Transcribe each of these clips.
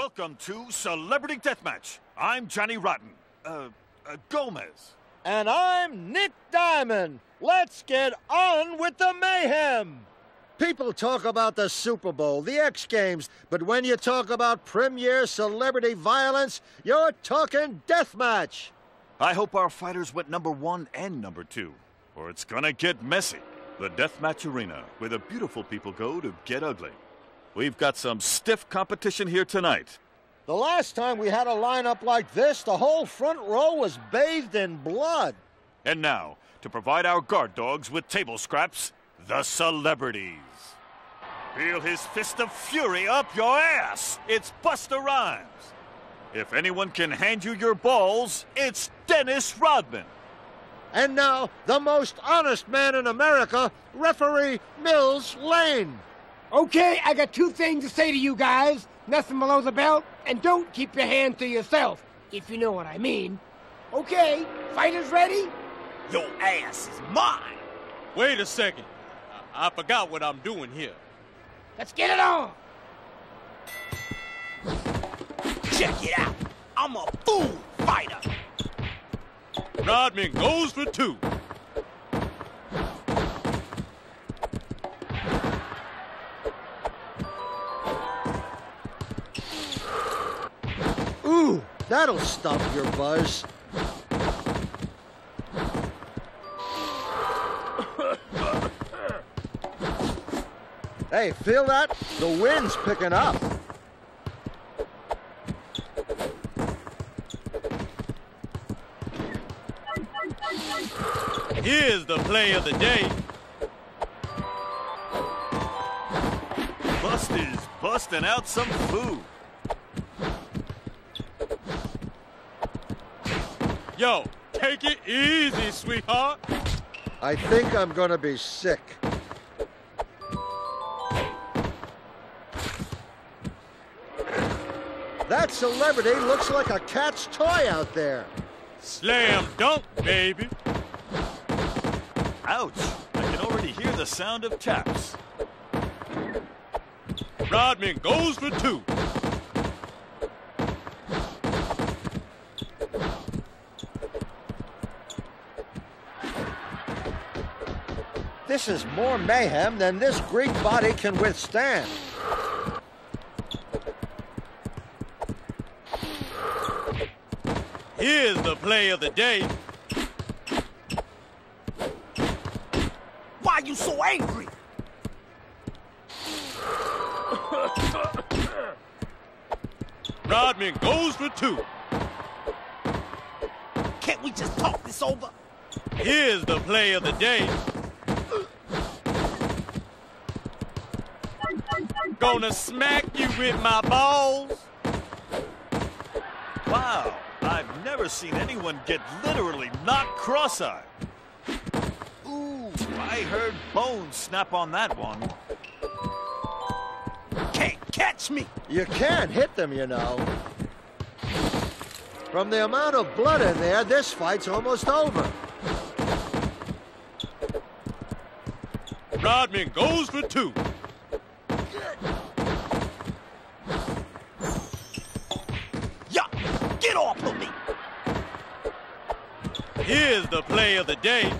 Welcome to Celebrity Deathmatch. I'm Johnny Rotten. Uh, uh, Gomez. And I'm Nick Diamond. Let's get on with the mayhem. People talk about the Super Bowl, the X Games, but when you talk about premier celebrity violence, you're talking deathmatch. I hope our fighters went number one and number two, or it's gonna get messy. The Deathmatch Arena, where the beautiful people go to get ugly. We've got some stiff competition here tonight. The last time we had a lineup like this, the whole front row was bathed in blood. And now, to provide our guard dogs with table scraps, the celebrities. Feel his fist of fury up your ass. It's Busta Rhymes. If anyone can hand you your balls, it's Dennis Rodman. And now, the most honest man in America, referee Mills Lane. Okay, I got two things to say to you guys. Nothing below the belt, and don't keep your hands to yourself, if you know what I mean. Okay, fighters ready? Your ass is mine. Wait a second. I, I forgot what I'm doing here. Let's get it on. Check it out. I'm a fool fighter. Rodman goes for two. Ooh, that'll stop your buzz. hey, feel that? The wind's picking up. Here's the play of the day. Busta's busting out some food. Yo, take it easy, sweetheart. I think I'm gonna be sick. That celebrity looks like a cat's toy out there. Slam dunk, baby. Ouch! I can already hear the sound of taps. Rodman goes for two. This is more mayhem than this Greek body can withstand. Here's the play of the day. Why are you so angry? Rodman goes for two. Can't we just talk this over? Here's the play of the day. Gonna smack you with my balls. Wow, I've never seen anyone get literally knocked cross-eyed. Ooh, I heard bones snap on that one. Can't catch me. You can't hit them, you know. From the amount of blood in there, this fight's almost over. Rodman goes for two. Yeah, get off of me. Here's the play of the day.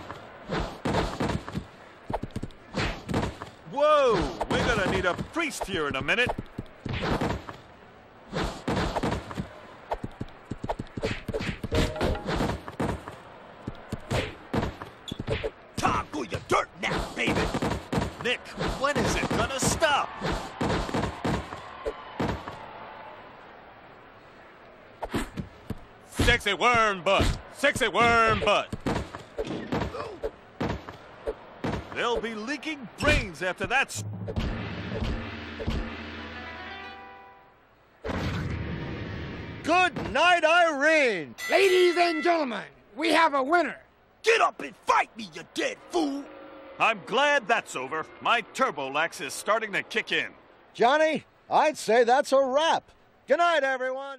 Whoa, we're gonna need a priest here in a minute. For your dirt nap, baby. Nick, when is it gonna stop? Sexy worm butt. Sexy worm butt. They'll be leaking brains after that. Good night, Irene. Ladies and gentlemen, we have a winner. Get up and fight me, you dead fool. I'm glad that's over. My Turbolax is starting to kick in. Johnny, I'd say that's a wrap. Good night, everyone.